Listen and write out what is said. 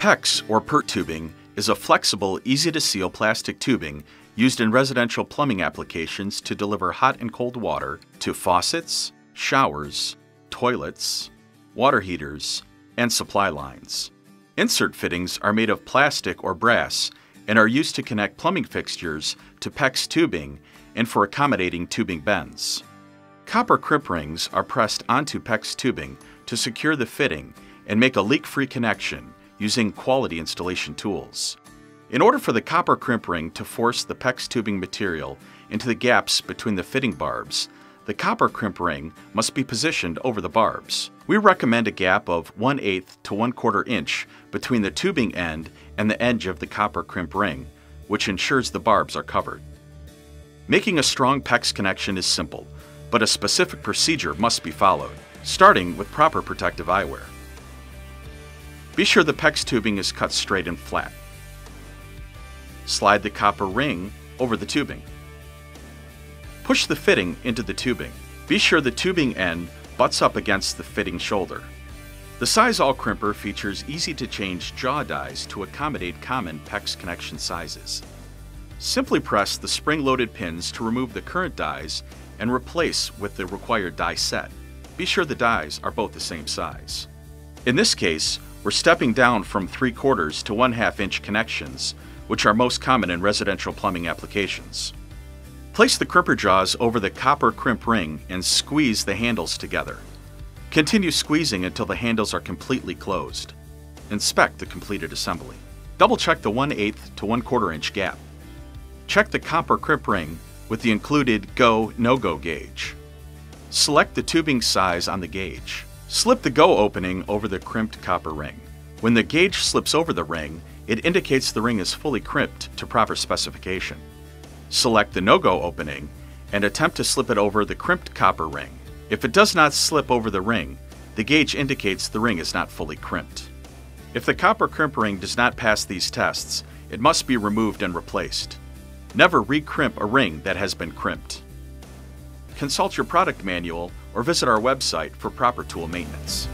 PEX, or PERT tubing, is a flexible, easy to seal plastic tubing used in residential plumbing applications to deliver hot and cold water to faucets, showers, toilets, water heaters, and supply lines. Insert fittings are made of plastic or brass and are used to connect plumbing fixtures to PEX tubing and for accommodating tubing bends. Copper crimp rings are pressed onto PEX tubing to secure the fitting and make a leak-free connection using quality installation tools. In order for the copper crimp ring to force the PEX tubing material into the gaps between the fitting barbs, the copper crimp ring must be positioned over the barbs. We recommend a gap of 1 8 to 1 4 inch between the tubing end and the edge of the copper crimp ring, which ensures the barbs are covered. Making a strong PEX connection is simple, but a specific procedure must be followed, starting with proper protective eyewear. Be sure the PEX tubing is cut straight and flat. Slide the copper ring over the tubing. Push the fitting into the tubing. Be sure the tubing end butts up against the fitting shoulder. The Size-All crimper features easy-to-change jaw dies to accommodate common PEX connection sizes. Simply press the spring-loaded pins to remove the current dies and replace with the required die set. Be sure the dies are both the same size. In this case, we're stepping down from 3 quarters to 1 half inch connections, which are most common in residential plumbing applications. Place the crimper jaws over the copper crimp ring and squeeze the handles together. Continue squeezing until the handles are completely closed. Inspect the completed assembly. Double check the 1 8 to 1 4 inch gap. Check the copper crimp ring with the included go no go gauge. Select the tubing size on the gauge. Slip the go opening over the crimped copper ring. When the gauge slips over the ring, it indicates the ring is fully crimped to proper specification. Select the no-go opening and attempt to slip it over the crimped copper ring. If it does not slip over the ring, the gauge indicates the ring is not fully crimped. If the copper crimp ring does not pass these tests, it must be removed and replaced. Never recrimp a ring that has been crimped. Consult your product manual or visit our website for proper tool maintenance.